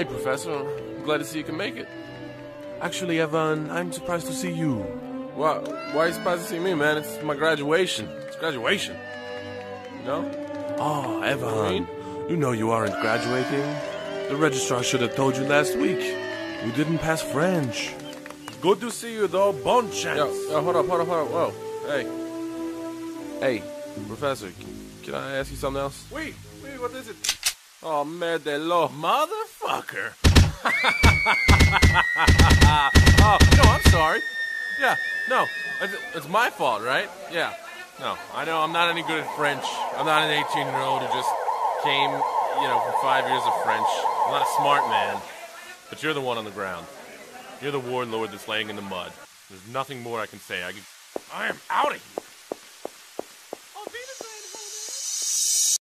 Hey, Professor. I'm glad to see you can make it. Actually, Evan, I'm surprised to see you. Why, why are you surprised to see me, man? It's my graduation. It's graduation. No? Oh, ah, Evan. mean? You know you aren't graduating. The registrar should have told you last week. You didn't pass French. Good to see you, though. Bon chance. Yo, yo, hold up, hold up, hold up. Whoa. Hey. Hey, Professor, can I ask you something else? Wait, wait, what is it? Oh, lo. Motherfucker. oh, no, I'm sorry. Yeah, no, it's, my fault, right? Yeah. No, I know I'm not any good at French. I'm not an 18 year old who just came, you know, for five years of French. I'm not a smart man. But you're the one on the ground. You're the warlord that's laying in the mud. There's nothing more I can say. I, can, I am out of here.